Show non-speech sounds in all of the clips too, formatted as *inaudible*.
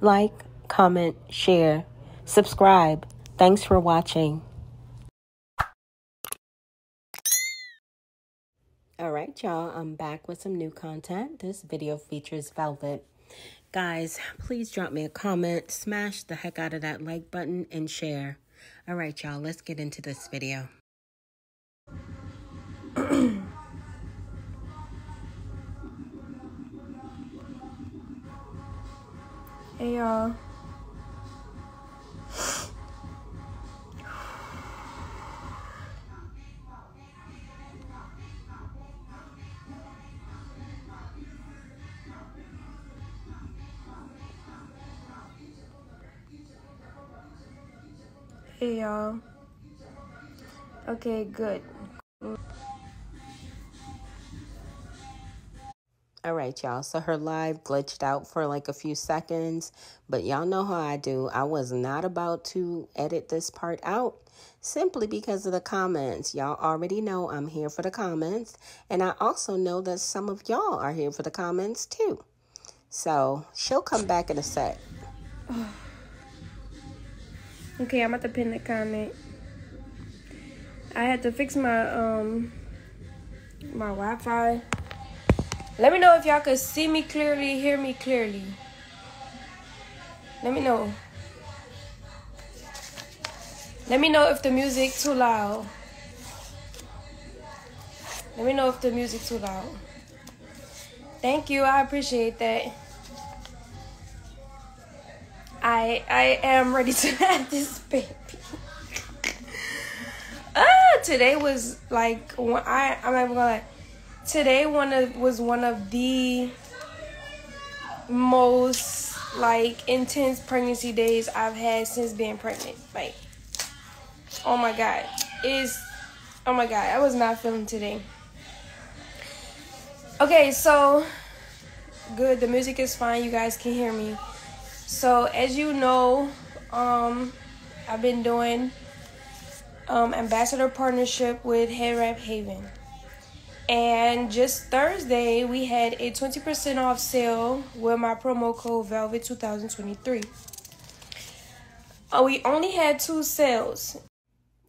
like, comment, share, subscribe. Thanks for watching. All right, y'all, I'm back with some new content. This video features Velvet. Guys, please drop me a comment, smash the heck out of that like button, and share. All right, y'all, let's get into this video. *clears throat* hey, y'all. Hey y'all. Okay, good. All right, y'all. So her live glitched out for like a few seconds, but y'all know how I do. I was not about to edit this part out simply because of the comments. Y'all already know I'm here for the comments, and I also know that some of y'all are here for the comments too. So she'll come back in a sec. *sighs* Okay, I'm about to pin the comment. I had to fix my um my Wi-Fi. Let me know if y'all could see me clearly, hear me clearly. Let me know. Let me know if the music too loud. Let me know if the music too loud. Thank you. I appreciate that. I I am ready to *laughs* have this baby. ah, today was like I I'm not gonna lie. Today one of was one of the most like intense pregnancy days I've had since being pregnant. Like, oh my god, is oh my god, I was not feeling today. Okay, so good. The music is fine. You guys can hear me. So as you know, um, I've been doing um, ambassador partnership with Head Wrap Haven. And just Thursday, we had a 20% off sale with my promo code Velvet 2023. Oh, uh, we only had two sales.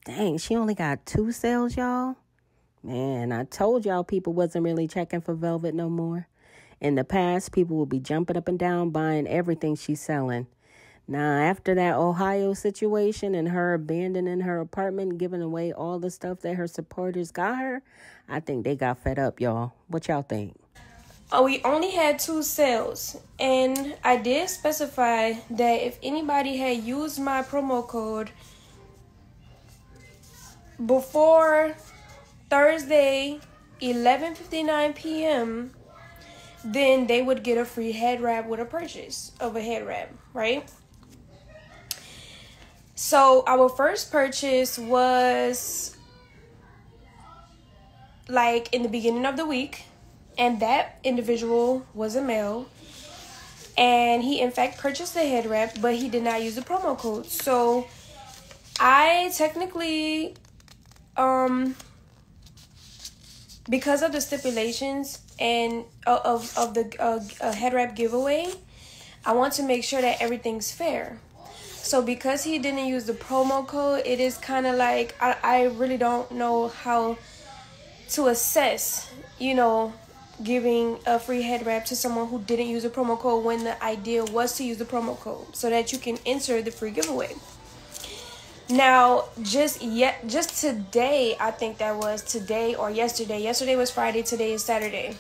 Dang, she only got two sales, y'all. Man, I told y'all people wasn't really checking for Velvet no more. In the past, people would be jumping up and down buying everything she's selling. Now, after that Ohio situation and her abandoning her apartment, giving away all the stuff that her supporters got her, I think they got fed up, y'all. What y'all think? Oh, we only had two sales, and I did specify that if anybody had used my promo code before Thursday, 11:59 p.m., then they would get a free head wrap with a purchase of a head wrap, right? So our first purchase was like in the beginning of the week, and that individual was a male. And he in fact purchased the head wrap, but he did not use the promo code. So I technically um because of the stipulations and uh, of of the uh, head wrap giveaway, I want to make sure that everything's fair. So because he didn't use the promo code, it is kind of like I, I really don't know how to assess, you know, giving a free head wrap to someone who didn't use a promo code when the idea was to use the promo code so that you can enter the free giveaway. Now, just yet, just today, I think that was today or yesterday. Yesterday was Friday. Today is Saturday.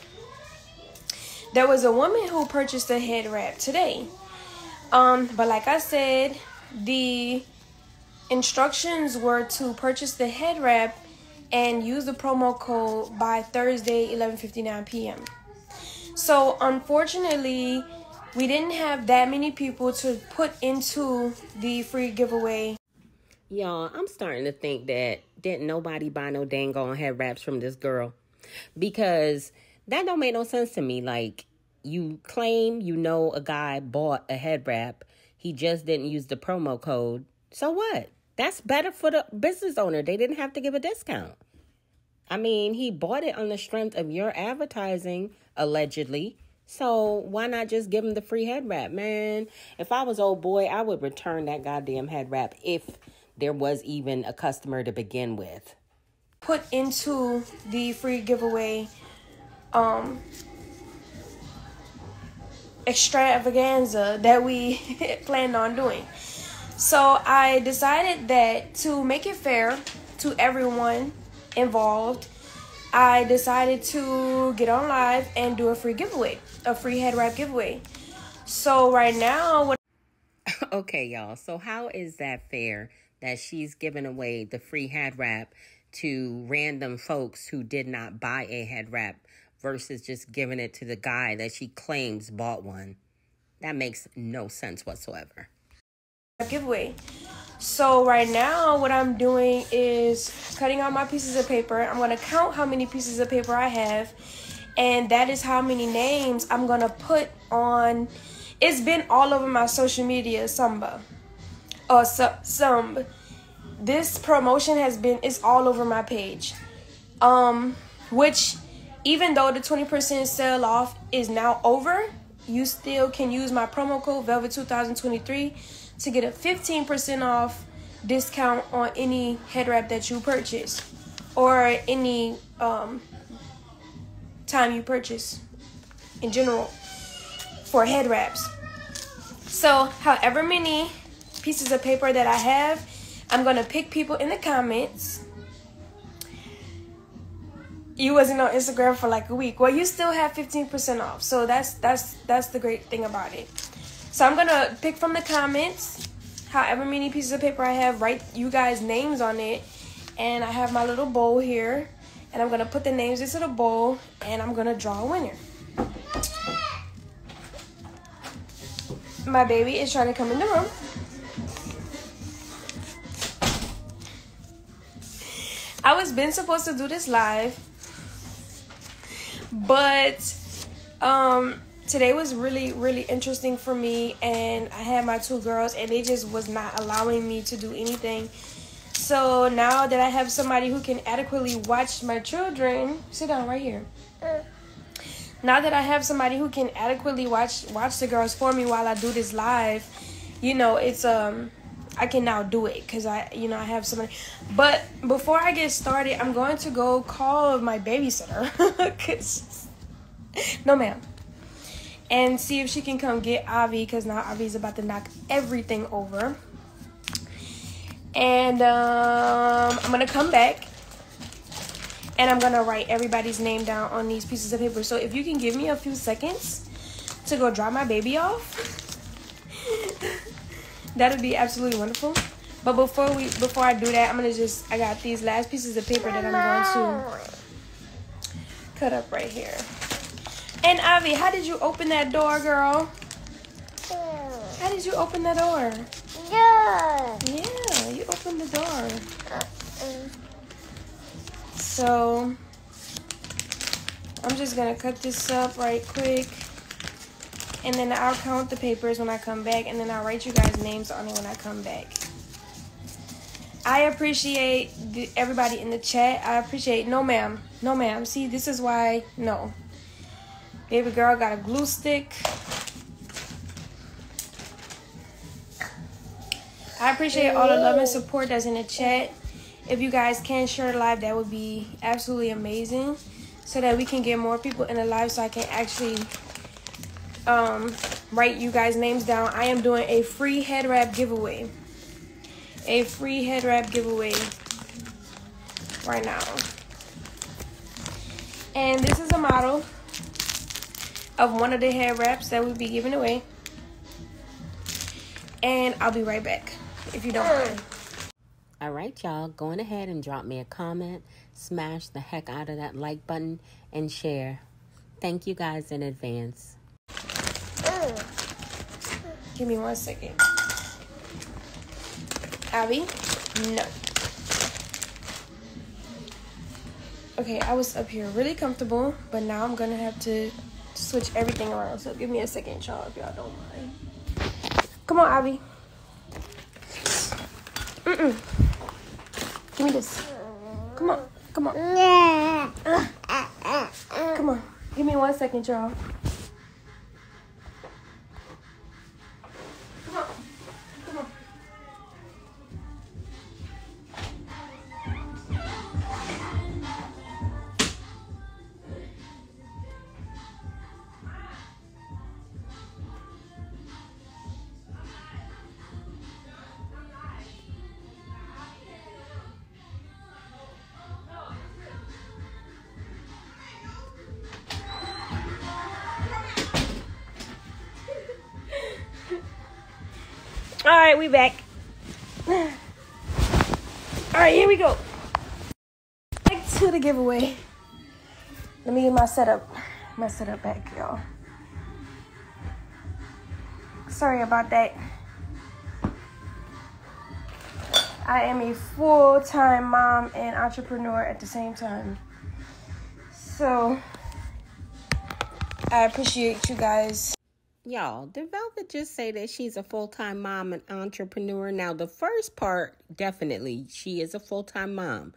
There was a woman who purchased a head wrap today. Um, but like I said, the instructions were to purchase the head wrap and use the promo code by Thursday, 11:59 p.m. So, unfortunately, we didn't have that many people to put into the free giveaway Y'all, I'm starting to think that didn't nobody buy no dang on head wraps from this girl. Because that don't make no sense to me. Like, you claim you know a guy bought a head wrap. He just didn't use the promo code. So what? That's better for the business owner. They didn't have to give a discount. I mean, he bought it on the strength of your advertising, allegedly. So why not just give him the free head wrap, man? If I was old boy, I would return that goddamn head wrap if there was even a customer to begin with. Put into the free giveaway um extravaganza that we *laughs* planned on doing. So I decided that to make it fair to everyone involved, I decided to get on live and do a free giveaway, a free head wrap giveaway. So right now, what? *laughs* okay, y'all. So how is that fair that she's giving away the free head wrap to random folks who did not buy a head wrap versus just giving it to the guy that she claims bought one? That makes no sense whatsoever. Giveaway. So right now what I'm doing is cutting out my pieces of paper. I'm going to count how many pieces of paper I have and that is how many names I'm going to put on it's been all over my social media samba or uh, some this promotion has been it's all over my page um which even though the 20% sell off is now over you still can use my promo code velvet 2023 to get a 15% off discount on any head wrap that you purchase or any um, time you purchase in general for head wraps. So, however many pieces of paper that I have, I'm going to pick people in the comments. You wasn't on Instagram for like a week. Well, you still have 15% off. So that's that's that's the great thing about it. So I'm gonna pick from the comments, however many pieces of paper I have, write you guys' names on it, and I have my little bowl here, and I'm gonna put the names into the bowl, and I'm gonna draw a winner. My baby is trying to come in the room. I was been supposed to do this live, but um today was really really interesting for me and i had my two girls and they just was not allowing me to do anything. So now that i have somebody who can adequately watch my children sit down right here. Now that i have somebody who can adequately watch watch the girls for me while i do this live you know it's um i can now do it because i you know i have somebody but before i get started i'm going to go call my babysitter *laughs* because no ma'am and see if she can come get Avi because now Avi's about to knock everything over. And um, I'm gonna come back and I'm gonna write everybody's name down on these pieces of paper. So if you can give me a few seconds to go drop my baby off, *laughs* that would be absolutely wonderful. But before we before I do that, I'm gonna just I got these last pieces of paper that I'm going to cut up right here. And Avi, how did you open that door, girl? How did you open that door? Yeah. Yeah, you opened the door. Uh-uh. So, I'm just gonna cut this up right quick. And then I'll count the papers when I come back. And then I'll write you guys' names on it when I come back. I appreciate the, everybody in the chat. I appreciate, no ma'am, no ma'am. See, this is why, no. Baby girl got a glue stick. I appreciate all the love and support that's in the chat. If you guys can share live, that would be absolutely amazing. So that we can get more people in the live so I can actually um, write you guys' names down. I am doing a free head wrap giveaway. A free head wrap giveaway right now. And this is a model of one of the head wraps that we'll be giving away. And I'll be right back if you don't mind. All right, y'all, going ahead and drop me a comment, smash the heck out of that like button, and share. Thank you guys in advance. Give me one second. Abby? No. Okay, I was up here really comfortable, but now I'm gonna have to switch everything around. So give me a second, y'all, if y'all don't mind. Come on, Abby. Mm-mm. Give me this. Come on. Come on. Come on. Give me one second, y'all. Right, we back. *sighs* All right, here we go. Back to the giveaway. Let me get my setup, my setup back, y'all. Sorry about that. I am a full time mom and entrepreneur at the same time. So, I appreciate you guys. Y'all, Velvet just say that she's a full time mom and entrepreneur? Now, the first part, definitely, she is a full time mom.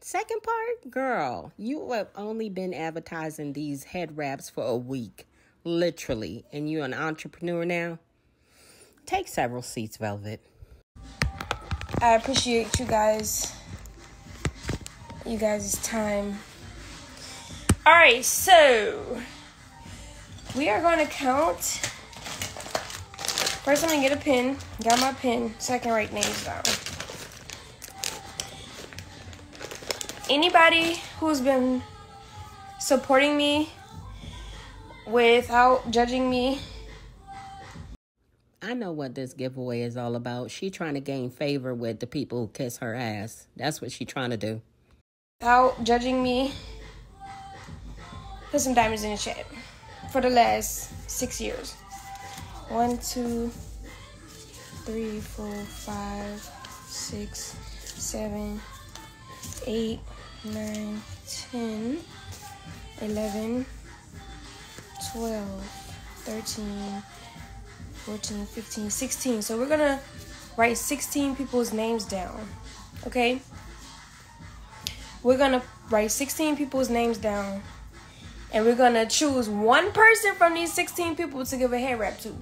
Second part, girl, you have only been advertising these head wraps for a week, literally, and you're an entrepreneur now? Take several seats, Velvet. I appreciate you guys. You guys' time. All right, so we are going to count. First, I'm to get a pen. Got my pen so I can write names down. Anybody who's been supporting me without judging me I know what this giveaway is all about. She trying to gain favor with the people who kiss her ass. That's what she trying to do. Without judging me, put some diamonds in the chat for the last six years. One, two, three, four, five, six, seven, eight, nine, ten, eleven, twelve, thirteen. 14, 15, 16. So we're gonna write 16 people's names down. Okay? We're gonna write 16 people's names down. And we're gonna choose one person from these 16 people to give a head wrap to.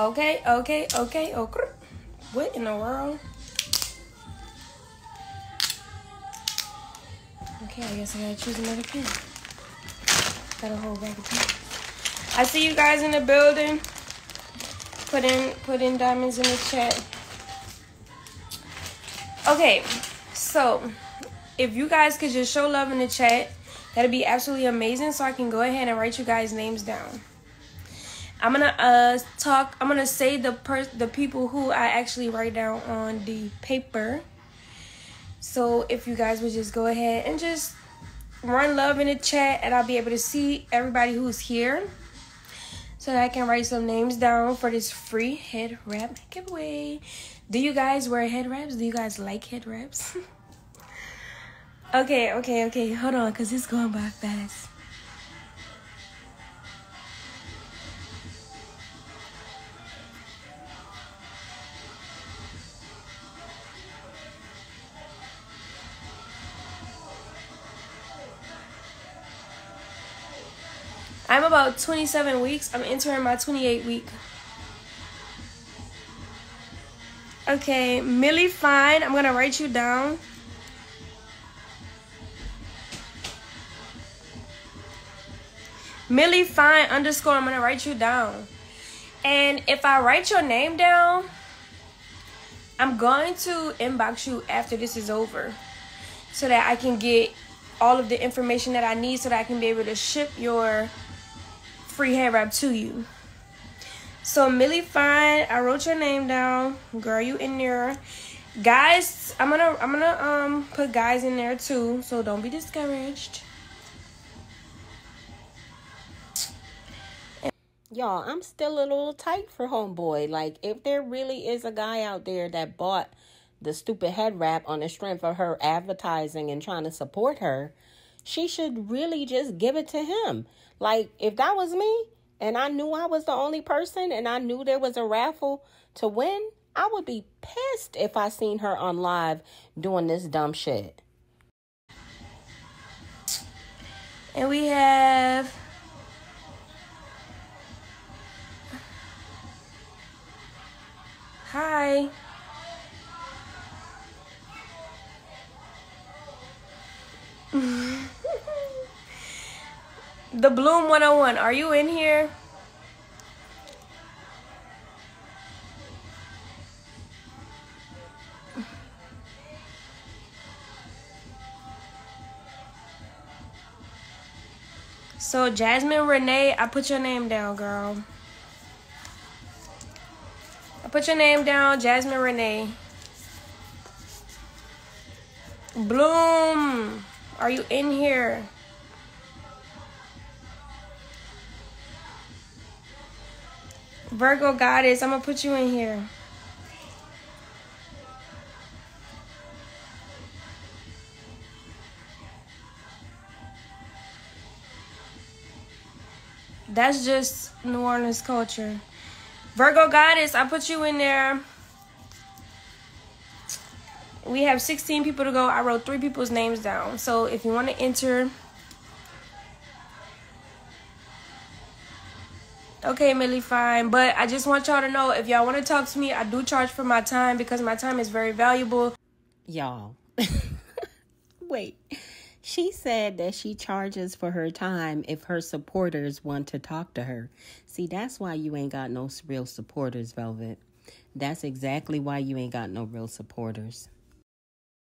Okay, okay, okay, okay. What in the world? Okay, I guess I gotta choose another pen. Got a whole bag of pens. I see you guys in the building. Put in put in diamonds in the chat. Okay, so if you guys could just show love in the chat, that'd be absolutely amazing. So I can go ahead and write you guys' names down. I'm gonna uh talk. I'm gonna say the per the people who I actually write down on the paper. So if you guys would just go ahead and just run love in the chat, and I'll be able to see everybody who's here so that I can write some names down for this free head wrap giveaway. Do you guys wear head wraps? Do you guys like head wraps? *laughs* okay, okay, okay. Hold on, because it's going by fast. I'm about 27 weeks. I'm entering my 28 week. Okay, Millie Fine. I'm gonna write you down. Millie Fine underscore. I'm gonna write you down. And if I write your name down, I'm going to inbox you after this is over so that I can get all of the information that I need so that I can be able to ship your free hair wrap to you. So Millie Fine, I wrote your name down. Girl, you in there. Guys, I'm gonna I'm gonna um put guys in there too, so don't be discouraged. Y'all, I'm still a little tight for homeboy. Like, if there really is a guy out there that bought the stupid head wrap on the strength of her advertising and trying to support her, she should really just give it to him. Like, if that was me and I knew I was the only person and I knew there was a raffle to win, I would be pissed if I seen her on live doing this dumb shit. And we have Hi. The Bloom 101, are you in here? So Jasmine Renee, I put your name down, girl. I Put your name down, Jasmine Renee. Bloom, are you in here? Virgo Goddess, I'm gonna put you in here. That's just New Orleans culture. Virgo Goddess, I put you in there. We have 16 people to go. I wrote three people's names down. So if you want to enter. Okay, Millie, fine. But I just want y'all to know if y'all want to talk to me, I do charge for my time because my time is very valuable. Y'all. *laughs* Wait. She said that she charges for her time if her supporters want to talk to her. See, that's why you ain't got no real supporters, Velvet. That's exactly why you ain't got no real supporters.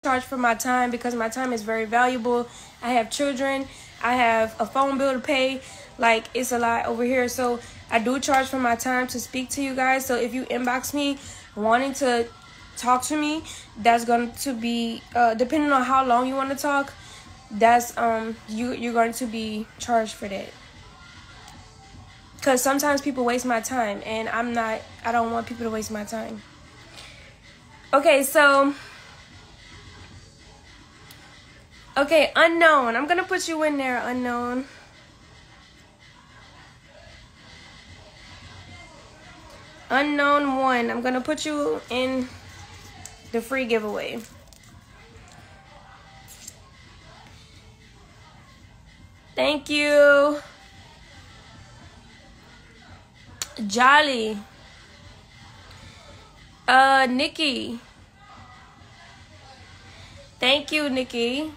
Charge for my time because my time is very valuable. I have children, I have a phone bill to pay. Like, it's a lot over here. So, I do charge for my time to speak to you guys. So, if you inbox me wanting to talk to me, that's going to be, uh, depending on how long you want to talk that's um you you're going to be charged for that because sometimes people waste my time and i'm not i don't want people to waste my time okay so okay unknown i'm gonna put you in there unknown unknown one i'm gonna put you in the free giveaway Thank you. Jolly. Uh, Nikki. Thank you, Nikki.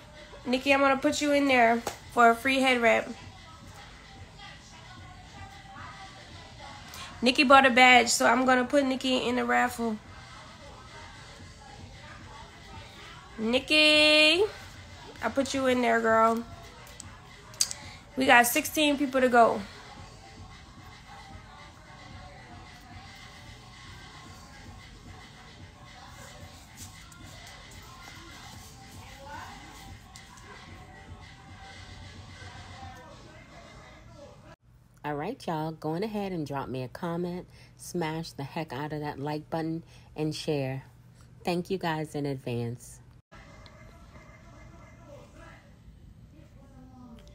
Nikki, I'm gonna put you in there for a free head wrap. Nikki bought a badge, so I'm gonna put Nikki in the raffle. Nikki, I put you in there, girl. We got 16 people to go. All right, y'all, going ahead and drop me a comment, smash the heck out of that like button, and share. Thank you guys in advance.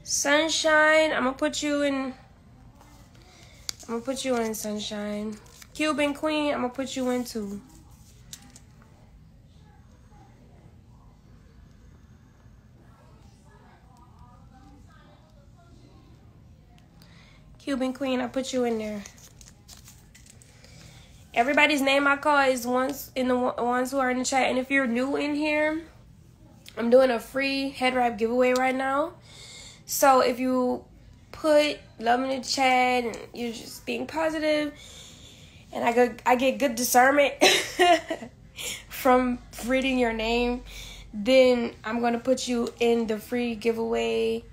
Sunshine, I'm gonna put you in. I'm gonna put you in Sunshine. Cuban Queen, I'm gonna put you into. Cuban Queen, I put you in there. Everybody's name I call is ones in the ones who are in the chat. And if you're new in here, I'm doing a free head wrap giveaway right now. So if you put love in the chat and you're just being positive, and I get I get good discernment *laughs* from reading your name, then I'm gonna put you in the free giveaway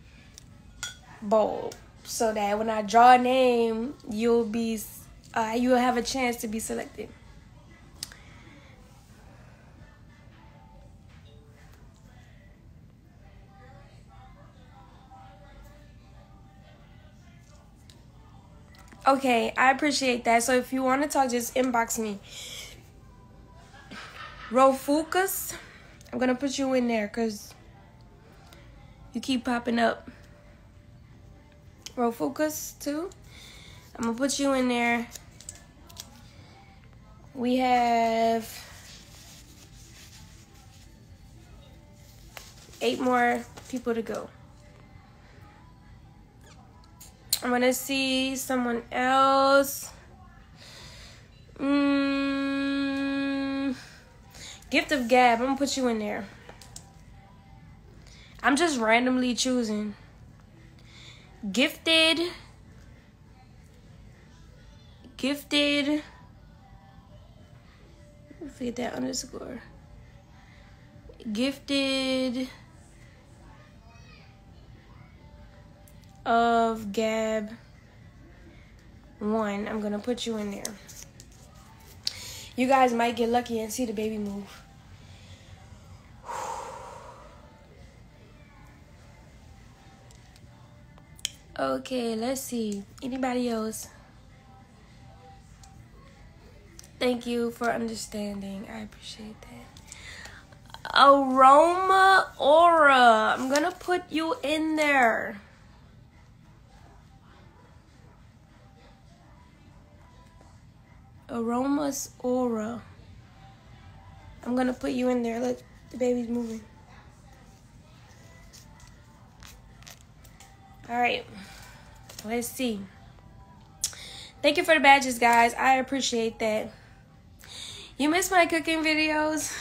bowl so that when I draw a name, you'll be uh, you'll have a chance to be selected. Okay, I appreciate that. So if you want to talk, just inbox me. Rofukas, I'm gonna put you in there because you keep popping up. Rofukas too. I'm gonna put you in there. We have eight more people to go. I'm gonna see someone else. Mm, Gift of Gab. I'm gonna put you in there. I'm just randomly choosing. Gifted. Gifted. Forget that underscore. Gifted. of Gab 1. I'm to put you in there. you guys might get lucky and see the baby move. Okay, let's see. Anybody else? Thank you for understanding. I appreciate that. Aroma Aura. I'm gonna put you in there. Aromas Aura. I'm gonna put you in there. Look, the baby's moving. All right. Let's see. Thank you for the badges, guys. I appreciate that. You miss my cooking videos?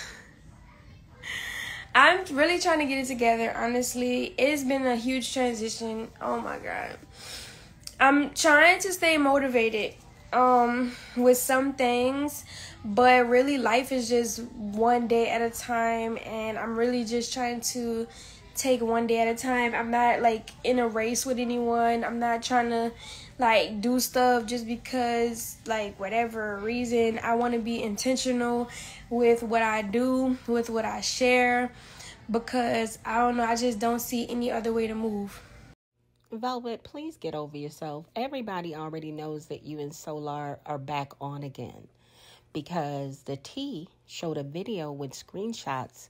I'm really trying to get it together, honestly. It's been a huge transition. Oh my god. I'm trying to stay motivated um with some things, but really life is just one day at a time and I'm really just trying to take one day at a time. I'm not like in a race with anyone. I'm not trying to like do stuff just because like whatever reason. I want to be intentional with what I do, with what I share because I don't know, I just don't see any other way to move. Velvet, please get over yourself. Everybody already knows that you and Solar are back on again because the T showed a video with screenshots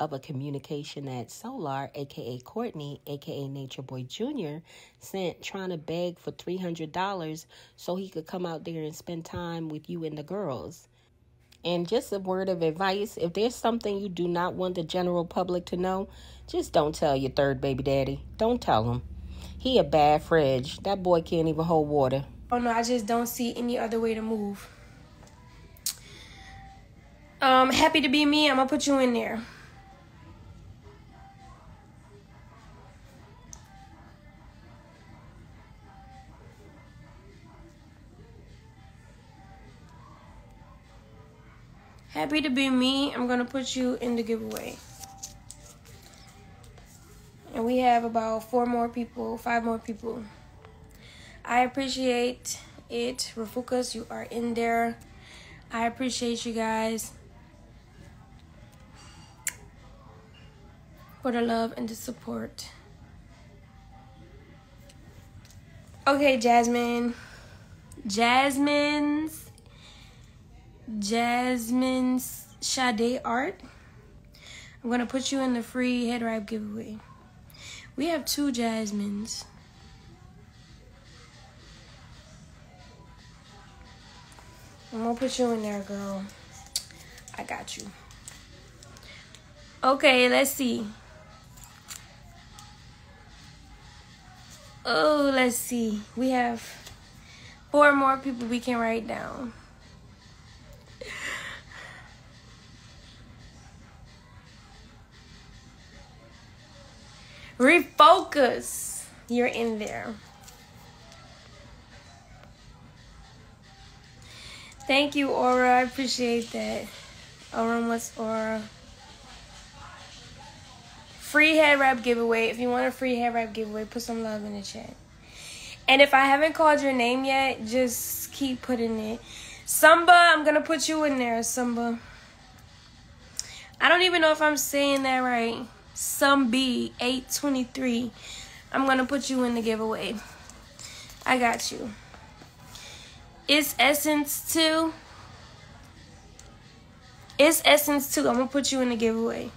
of a communication that Solar, aka Courtney, aka Nature Boy Jr., sent trying to beg for $300 so he could come out there and spend time with you and the girls. And just a word of advice if there's something you do not want the general public to know, just don't tell your third baby daddy. Don't tell him. He a bad fridge. That boy can't even hold water. Oh no, I just don't see any other way to move. Um, happy to be me. I'm gonna put you in there. Happy to be me. I'm going to put you in the giveaway. And we have about four more people, five more people. I appreciate it. Rafukas, you are in there. I appreciate you guys for the love and the support. Okay, Jasmine. Jasmine's Jasmine Sade Art. I'm going to put you in the free head wrap giveaway. We have two Jasmines. I'm going to put you in there, girl. I got you. Okay, let's see. Oh, let's see. We have four more people we can write down. Refocus. You're in there. Thank you, Aura. I appreciate that. Aura, what's Aura? Free head wrap giveaway. If you want a free head wrap giveaway, put some love in the chat. And if I haven't called your name yet, just keep putting it. Samba, I'm gonna put you in there, Samba. I don't even know if I'm saying that right some B 823. I'm to put you in the giveaway. I got you. It's Essence 2. It's Essence 2. I'm to put you in the giveaway.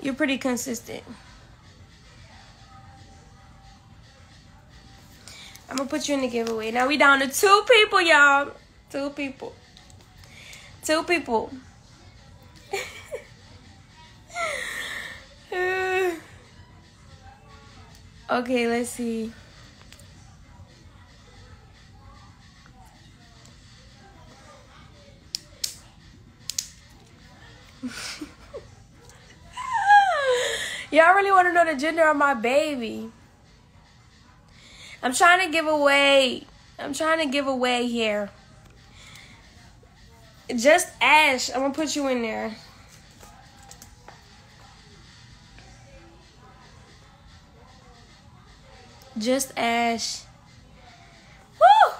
You're pretty consistent. I'm to put you in the giveaway. Now we down to two people, y'all. Two people. Two people. Okay, let's see. *laughs* Y'all really want to know the gender of my baby. I'm trying to give away. I'm trying to give away here. Just Ash. I'm going to put you in there. Just ash. Woo!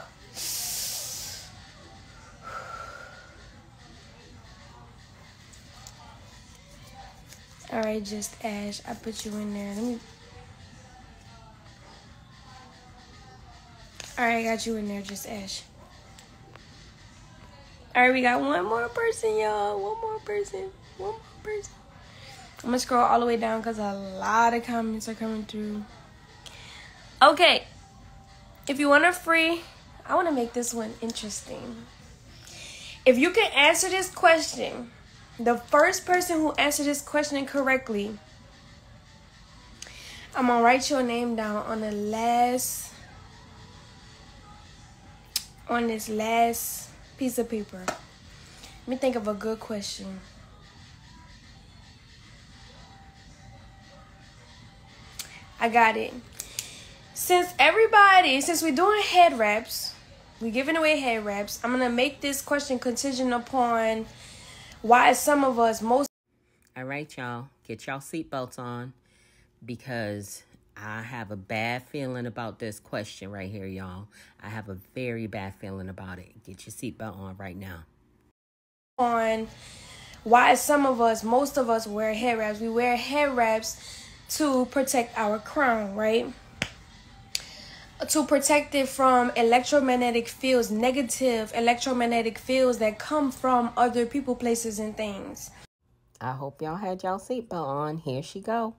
All right, just ash. I put you in there. Let me. All right, I got you in there, just ash. All right, we got one more person, y'all. One more person. One more person. I'm gonna scroll all the way down because a lot of comments are coming through. Okay, if you want a free, I want to make this one interesting. If you can answer this question, the first person who answered this question correctly, I'm gonna write your name down on the last on this last piece of paper. Let me think of a good question. I got it. Since everybody, since we're doing head wraps, we're giving away head wraps. I'm gonna make this question contingent upon why some of us most. All right, y'all, get y'all seatbelts on because I have a bad feeling about this question right here, y'all. I have a very bad feeling about it. Get your seatbelt on right now. On why some of us, most of us wear head wraps. We wear head wraps to protect our crown, right? To protect it from electromagnetic fields, negative electromagnetic fields that come from other people, places, and things. I hope y'all had y'all seatbelt on. Here she go.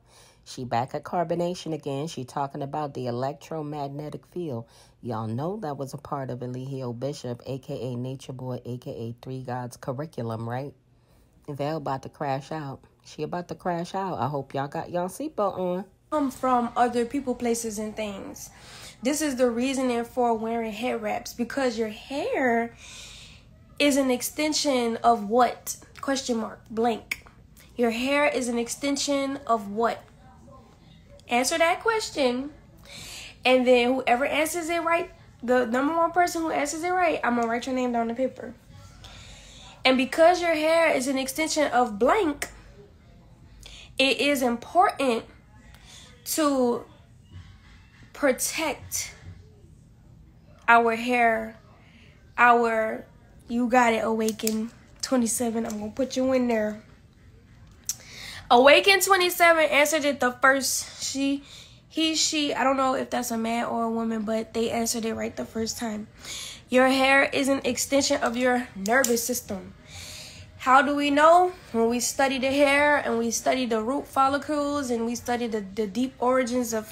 She back at Carbonnation again. She talking about the electromagnetic field. Y'all know that was a part of Eligio Bishop, aka Nature Boy, aka Three Gods curriculum, right? Vel about to crash out. She about to crash out. I hope y'all got y'all seatbelt on. Come from other people, places, and things. This is the reasoning for wearing hair wraps because your hair is an extension of what? Question mark, blank. Your hair is an extension of what? Answer that question. And then whoever answers it right, the number one person who answers it right, I'm gonna write your name down on the paper. And because your hair is an extension of blank, it is important to protect our hair, our you got it awaken 27. I'm gonna put you in there. Awaken 27 answered it the first. She, he, she, I don't know if that's a man or a woman, but they answered it right the first time. Your hair is an extension of your nervous system. How do we know? When we study the hair and we study the root follicles and we study the, the deep origins of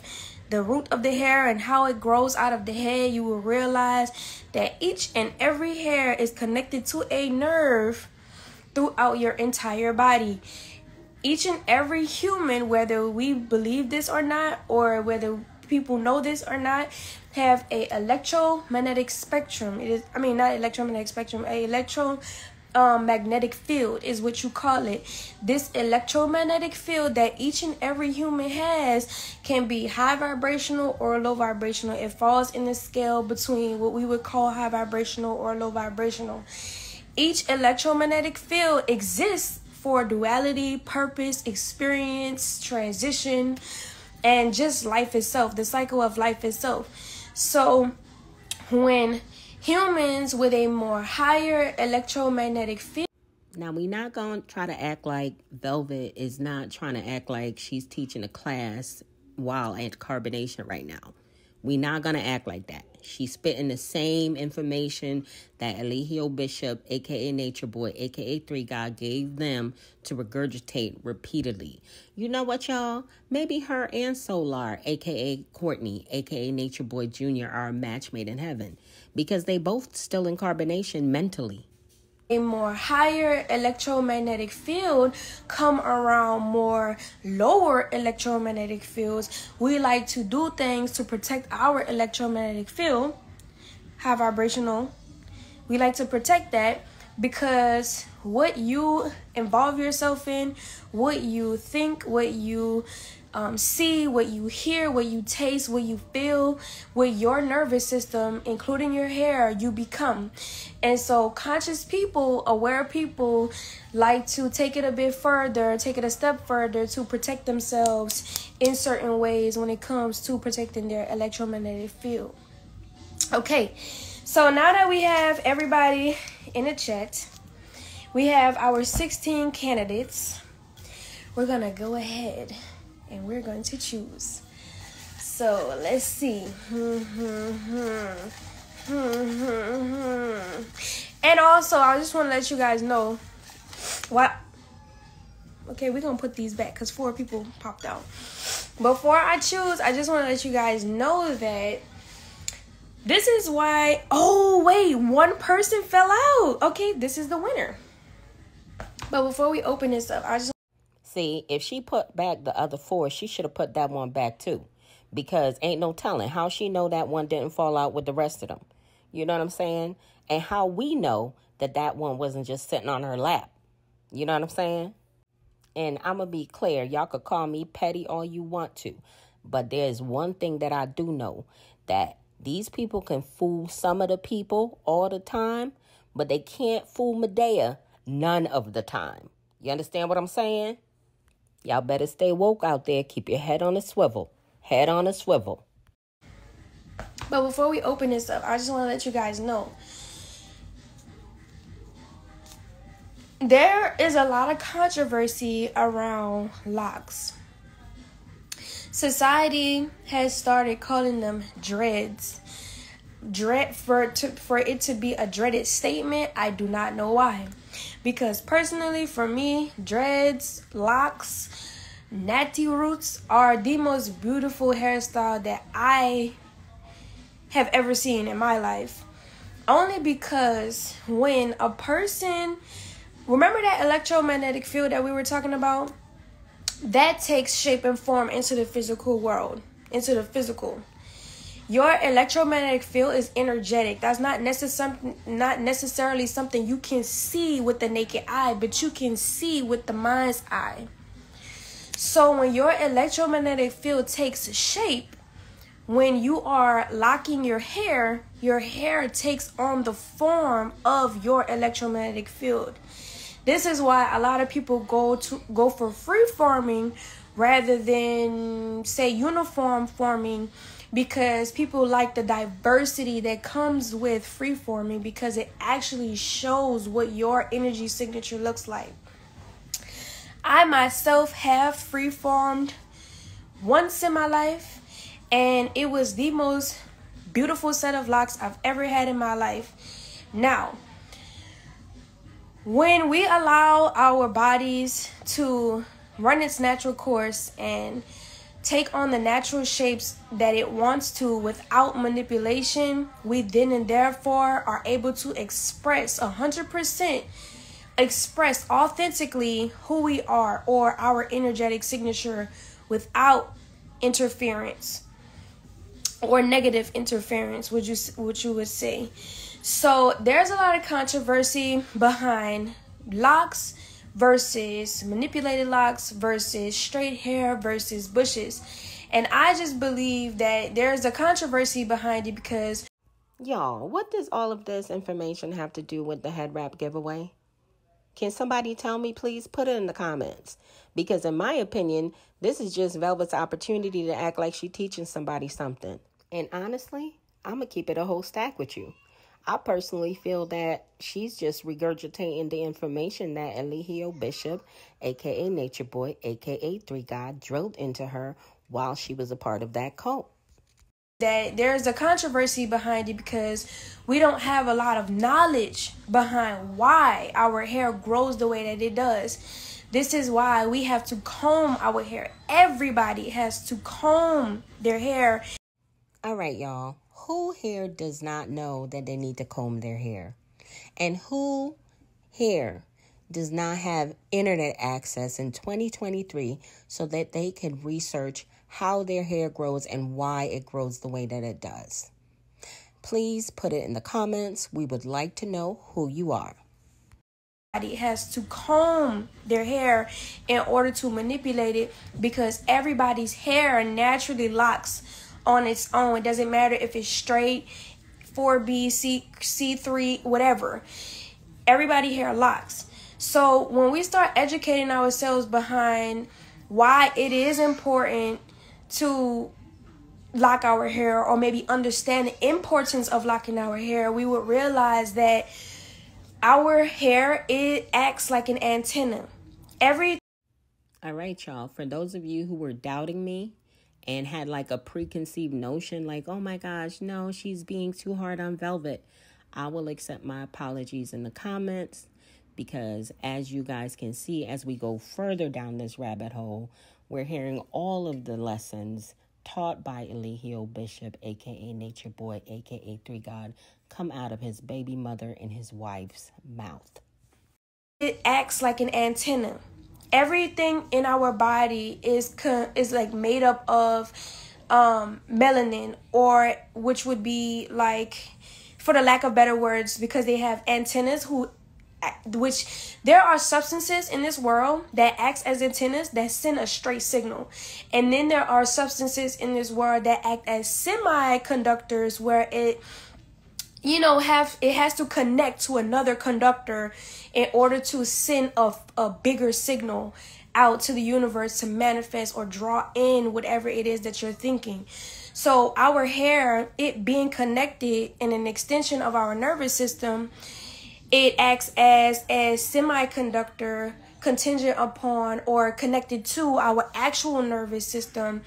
the root of the hair and how it grows out of the head, you will realize that each and every hair is connected to a nerve throughout your entire body. Each and every human, whether we believe this or not, or whether people know this or not, have a electromagnetic spectrum. It is, I mean, not electromagnetic spectrum, a electro um, magnetic field is what you call it. This electromagnetic field that each and every human has can be high vibrational or low vibrational. It falls in the scale between what we would call high vibrational or low vibrational. Each electromagnetic field exists for duality, purpose, experience, transition, and just life itself, the cycle of life itself. So when humans with a more higher electromagnetic field. Now, we're not going to try to act like Velvet is not trying to act like she's teaching a class while at Carbonnation right now. We're not going to act like that. She's spitting the same information that Eligio Bishop, aka Nature Boy, aka Three God, gave them to regurgitate repeatedly. You know what, y'all? Maybe her and Solar, aka Courtney, aka Nature Boy Jr., are a match made in heaven because they both still in Carbonnation mentally. A more higher electromagnetic field come around more lower electromagnetic fields. We like to do things to protect our electromagnetic field. High vibrational. We like to protect that because what you involve yourself in what you think what you um, see, what you hear, what you taste, what you feel what your nervous system, including your hair, you become. And so, conscious people, aware people, like to take it a bit further, take it a step further to protect themselves in certain ways when it comes to protecting their electromagnetic field. Okay, so now that we have everybody in the chat, we have our 16 candidates we're gonna go ahead and we're going to choose. So let's see. and also, I just want to let you guys know what. Okay, we're gonna put these back because four people popped out. Before I choose, I just want to let you guys know that this is why. Oh, wait, one person fell out. Okay, this is the winner. But before we open this up, I just see if she put back the other four, she should have put that one back too, because ain't no telling how she know that one didn't fall out with the rest of them. You know what I'm saying? And how we know that that one wasn't just sitting on her lap. You know what I'm saying? And I'm gonna be clear, y'all could call me petty all you want to, but there's one thing that I do know that these people can fool some of the people all the time, but they can't fool Medaya none of the time. You understand what I'm saying? Y'all better stay woke out there. Keep your head on a swivel. Head on a swivel. But before we open this up, I just want to let you guys know there is a lot of controversy around locks. Society has started calling them dreads. Dread for to, for it to be a dreaded statement, I do not know why. Because personally, for me, dreads, locks, natty roots are the most beautiful hairstyle that I have ever seen in my life. Only because when a person, remember that electromagnetic field that we were talking about? that takes shape and form into the physical world, into the physical. Your electromagnetic field is energetic. That's not necessarily not necessarily something you can see with the naked eye, but you can see with the mind's eye. So when your electromagnetic field takes shape, when you are locking your hair, your hair takes on the form of your electromagnetic field. This is why a lot of people go to go for free forming rather than say uniform farming because people like the diversity that comes with free forming because it actually shows what your energy signature looks like. I myself have free formed once in my life and it was the most beautiful set of locks I've ever had in my life. Now, when we allow our bodies to run its natural course and take on the natural shapes that it wants to without manipulation, we then and therefore are able to express 100% express authentically who we are or our energetic signature without interference or negative interference would you would you would say. So there's a lot of controversy behind locks versus manipulated locks versus straight hair versus bushes. And I just believe that there's a controversy behind it because. Y'all, what does all of this information have to do with the head wrap giveaway? Can somebody tell me, please? Put it in the comments. Because, in my opinion, this is just Velvet's opportunity to act like she's teaching somebody something. And honestly, I'm going to keep it a whole stack with you. I personally feel that she's just regurgitating the information that Eligio Bishop, aka Nature Boy, aka Three God, drilled into her while she was a part of that cult. That there's a controversy behind it because we don't have a lot of knowledge behind why our hair grows the way that it does. This is why we have to comb our hair. Everybody has to comb their hair. All right, y'all who here does not know that they need to comb their hair? And who here does not have internet access in 2023 so that they can research how their hair grows and why it grows the way that it does? Please put it in the comments. We would like to know who you are. Has to comb their hair in order to manipulate it because everybody's hair naturally locks on its own. It doesn't matter if it's straight, 4B, C, C3, whatever. Everybody hair locks. So when we start educating ourselves behind why it is important to lock our hair or maybe understand the importance of locking our hair, we would realize that our hair it acts like an antenna. Every All right, y'all. For those of you who were doubting me and had like a preconceived notion, like, oh my gosh, no, she's being too hard on Velvet, I will accept my apologies in the comments because as you guys can see, as we go further down this rabbit hole, we're hearing all of the lessons taught by Eligio Bishop, aka Nature Boy, aka Three God, come out of his baby mother and his wife's mouth. It acts like an antenna. Everything in our body is is like made up of um, melanin, or which would be like, for the lack of better words, because they have antennas who which there are substances in this world that acts as antennas that send a straight signal. And then there are substances in this world that act as semiconductors where it you know have it has to connect to another conductor in order to send a, a bigger signal out to the universe to manifest or draw in whatever it is that you're thinking so our hair it being connected in an extension of our nervous system it acts as a semiconductor contingent upon or connected to our actual nervous system.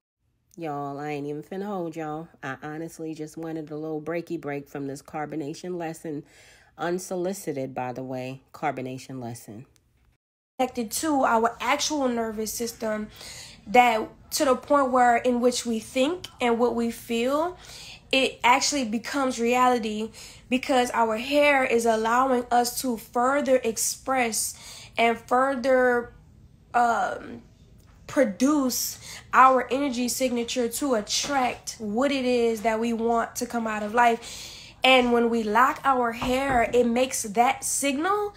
Y'all, I ain't even finna hold y'all. I honestly just wanted a little breaky break from this Carbonnation lesson. Unsolicited, by the way, Carbonnation lesson. Connected to our actual nervous system that to the point where in which we think and what we feel it actually becomes reality because our hair is allowing us to further express and further um, produce our energy signature to attract what it is that we want to come out of life. And when we lock our hair, it makes that signal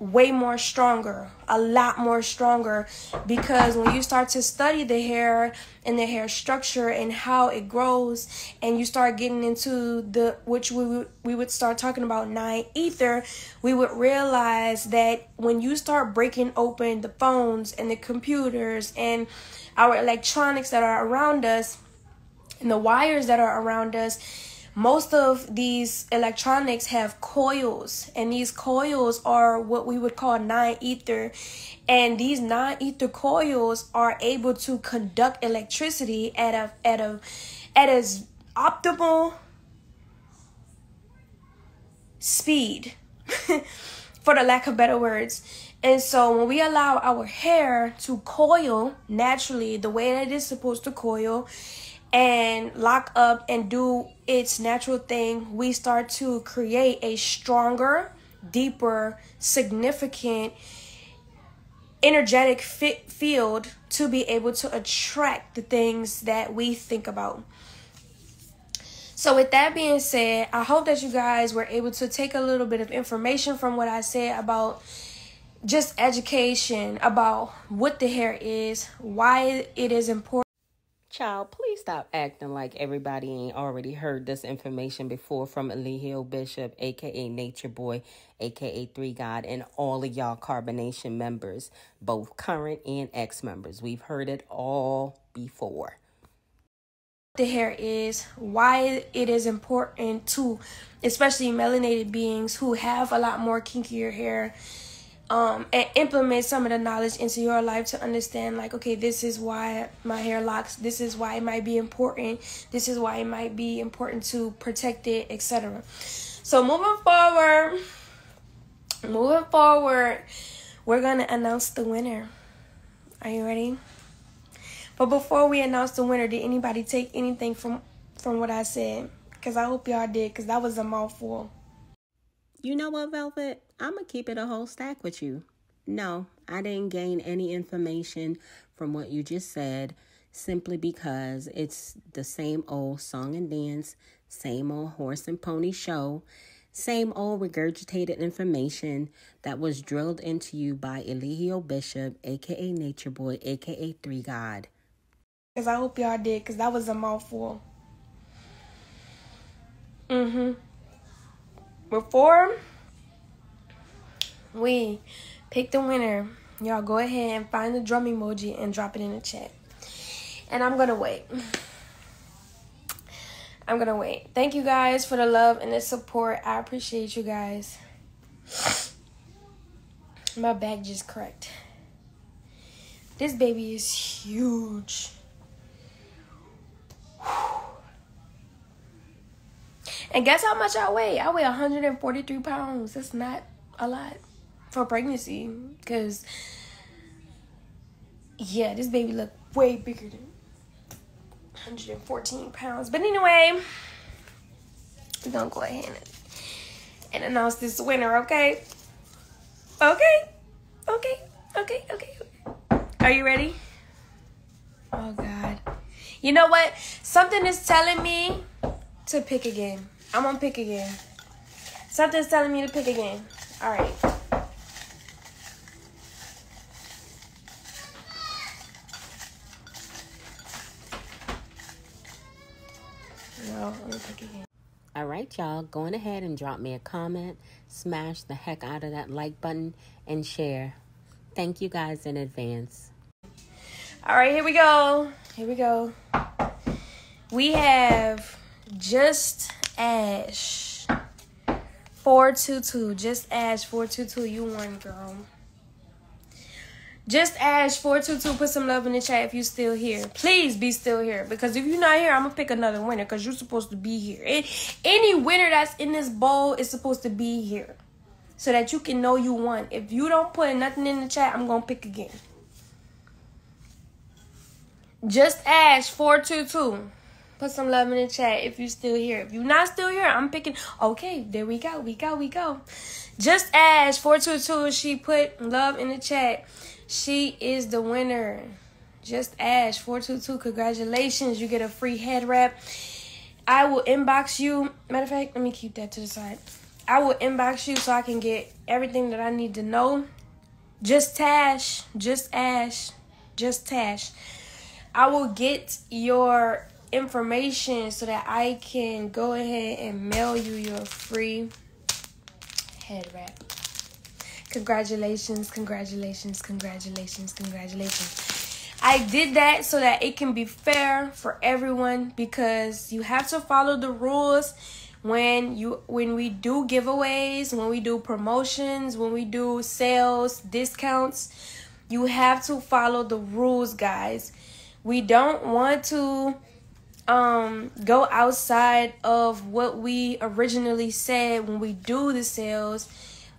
way more stronger, a lot more stronger. Because when you start to study the hair and the hair structure and how it grows and you start getting into the which we would, we would start talking about nine ether, we would realize that when you start breaking open the phones and the computers and our electronics that are around us and the wires that are around us, most of these electronics have coils and these coils are what we would call non-ether. And these non-ether coils are able to conduct electricity at a at a at as optimal speed *laughs* for the lack of better words. And so when we allow our hair to coil naturally the way that it is supposed to coil and lock up and do its natural thing, we start to create a stronger, deeper, significant, energetic fit field to be able to attract the things that we think about. So, with that being said, I hope that you guys were able to take a little bit of information from what I said about just education, about what the hair is, why it is important. Child, please stop acting like everybody ain't already heard this information before from Eligio Bishop, aka Nature Boy, aka Three God, and all of y'all Carbonnation members, both current and ex members. We've heard it all before. The hair is why it is important to, especially melanated beings who have a lot more kinkier hair um, and implement some of the knowledge into your life to understand like okay this is why my hair locks this is why it might be important this is why it might be important to protect it etc so moving forward moving forward we're gonna announce the winner. Are you ready? But before we announce the winner did anybody take anything from from what i said? Because i hope y'all did because that was a mouthful. You know what, Velvet? I'm going to keep it a whole stack with you. No, I didn't gain any information from what you just said simply because it's the same old song and dance, same old horse and pony show, same old regurgitated information that was drilled into you by Eligio Bishop, aka Nature Boy, aka Three God. Because I hope y'all did, because that was a mouthful. Mm hmm before we pick the winner, y'all go ahead and find the drum emoji and drop it in the chat. And I'm gonna wait. I'm gonna wait. Thank you guys for the love and the support. I appreciate you guys. My back just cracked. This baby is huge. And guess how much I weigh? I weigh 143 pounds. That's not a lot for pregnancy. Because, yeah, this baby look way bigger than 114 pounds. But anyway, we're to go ahead and, and announce this winner, okay? Okay? Okay? Okay? Okay? Are you ready? Oh, God. You know what? Something is telling me to pick again. I'm gonna pick again. Something's telling me to pick again. All right. No, I'm gonna pick again. All y'all. Going ahead and drop me a comment, smash the heck out of that like button, and share. Thank you guys in advance. All right, here we go. Here we go. We have just Ash. 422. Just Ash 422. You won, girl. Just Ash 422. Put some love in the chat if you're still here. Please be still here. Because if you're not here, I'm to pick another winner. Because you're supposed to be here. any winner that's in this bowl is supposed to be here. So that you can know you won. If you don't put nothing in the chat, I'm going to pick again. Just Ash 422. Put some love in the chat if you're still here. If you're not still here, I'm picking. Okay, there we go. We go. We go. Just Ash 422. She put love in the chat. She is the winner. Just Ash 422. Congratulations. You get a free head wrap. I will inbox you. Matter of fact, let me keep that to the side. I will inbox you so I can get everything that I need to know. Just Tash. Just Ash. Just Tash. I will get your information so that I can go ahead and mail you your free head wrap. Congratulations, congratulations, congratulations, congratulations. I did that so that it can be fair for everyone because you have to follow the rules when you when we do giveaways, when we do promotions, when we do sales, discounts, you have to follow the rules, guys. We don't want to um go outside of what we originally said when we do the sales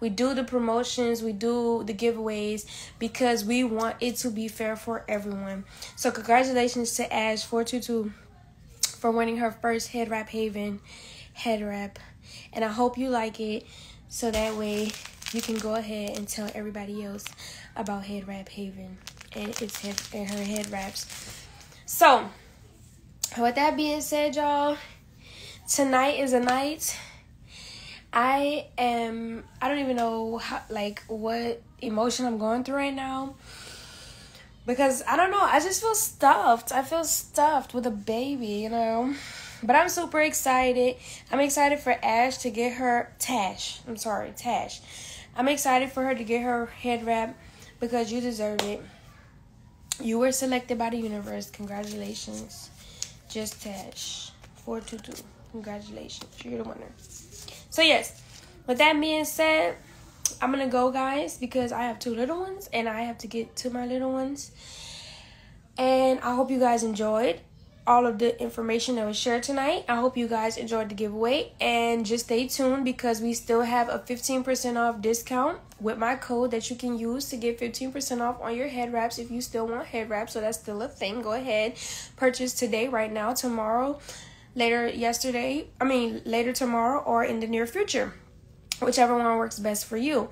we do the promotions we do the giveaways because we want it to be fair for everyone. So congratulations to ash 422 for winning her first head wrap haven head wrap. And i hope you like it so that way you can go ahead and tell everybody else about head wrap haven and its and her head wraps. So with that being said, y'all, tonight is a night. I am. I don't even know how, like what emotion I'm going through right now. Because I don't know. I just feel stuffed. I feel stuffed with a baby, you know. But I'm super excited. I'm excited for Ash to get her Tash. I'm sorry, Tash. I'm excited for her to get her head wrap because you deserve it. You were selected by the universe. Congratulations. Just Tash. 422. Congratulations. You're the winner. So, yes, with that being said, I'm going to go, guys, because I have two little ones and I have to get to my little ones. And I hope you guys enjoyed all of the information that was shared tonight. I hope you guys enjoyed the giveaway and just stay tuned because we still have a 15% off discount with my code that you can use to get 15% off on your head wraps if you still want head wraps. So that's still a thing. Go ahead, purchase today, right now, tomorrow, later yesterday, I mean later tomorrow or in the near future. Whichever one works best for you.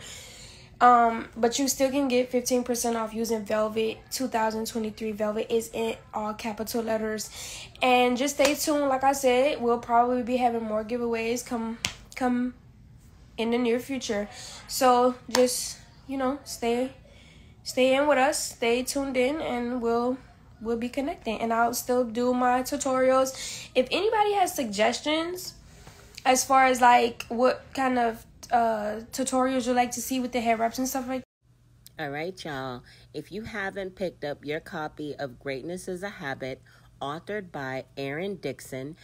Um, but you still can get 15% off using Velvet 2023. Velvet is in all capital letters. And just stay tuned. Like I said, we'll probably be having more giveaways come come in the near future. So just, you know, stay stay in with us, stay tuned in and we'll we'll be connecting. And I'll still do my tutorials. If anybody has suggestions as far as like what kind of uh, tutorials you like to see with the hair wraps and stuff like that. All right, y'all. If you haven't picked up your copy of Greatness is a Habit, authored by Aaron Dixon,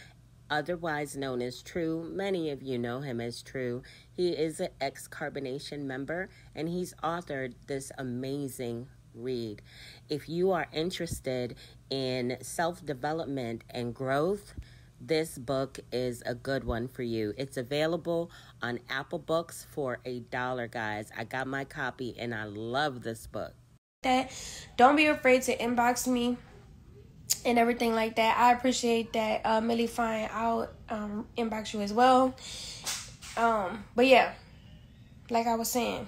otherwise known as True, many of you know him as True. He is an ex Carbonnation member and he's authored this amazing read. If you are interested in self development and growth, this book is a good one for you. It's available on Apple Books for a dollar, guys. I got my copy and I love this book. That don't be afraid to inbox me and everything like that. I appreciate that. Uh, Millie Fine, I'll um, inbox you as well. Um, but yeah, like I was saying,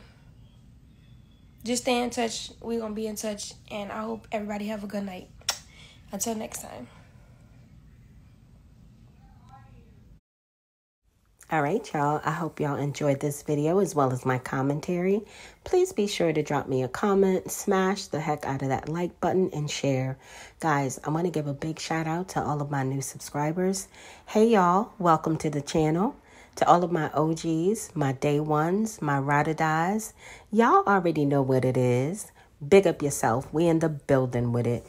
just stay in touch. We're gonna be in touch, and I hope everybody have a good night. Until next time. All right, y'all. I hope y'all enjoyed this video as well as my commentary. Please be sure to drop me a comment, smash the heck out of that like button, and share. Guys, I want to give a big shout out to all of my new subscribers. Hey, y'all. Welcome to the channel. To all of my OGs, my day ones, my ride or dies, y'all already know what it is. Big up yourself. We in the building with it.